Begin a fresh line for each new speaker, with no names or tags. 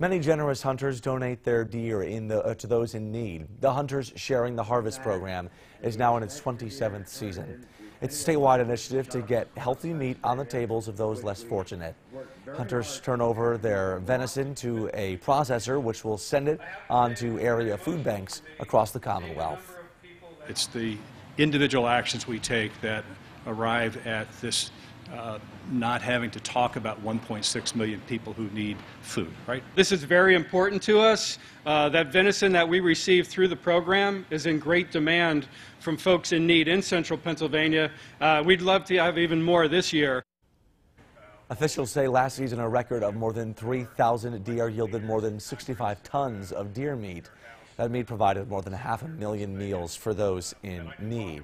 Many generous hunters donate their deer in the, uh, to those in need. The Hunters Sharing the Harvest program is now in its 27th season. It's a statewide initiative to get healthy meat on the tables of those less fortunate. Hunters turn over their venison to a processor, which will send it on to area food banks across the Commonwealth.
It's the individual actions we take that arrive at this uh, not having to talk about 1.6 million people who need food, right?
This is very important to us. Uh, that venison that we receive through the program is in great demand from folks in need in central Pennsylvania. Uh, we'd love to have even more this year.
Officials say last season a record of more than 3,000 deer yielded more than 65 tons of deer meat. That meat provided more than half a million meals for those in need.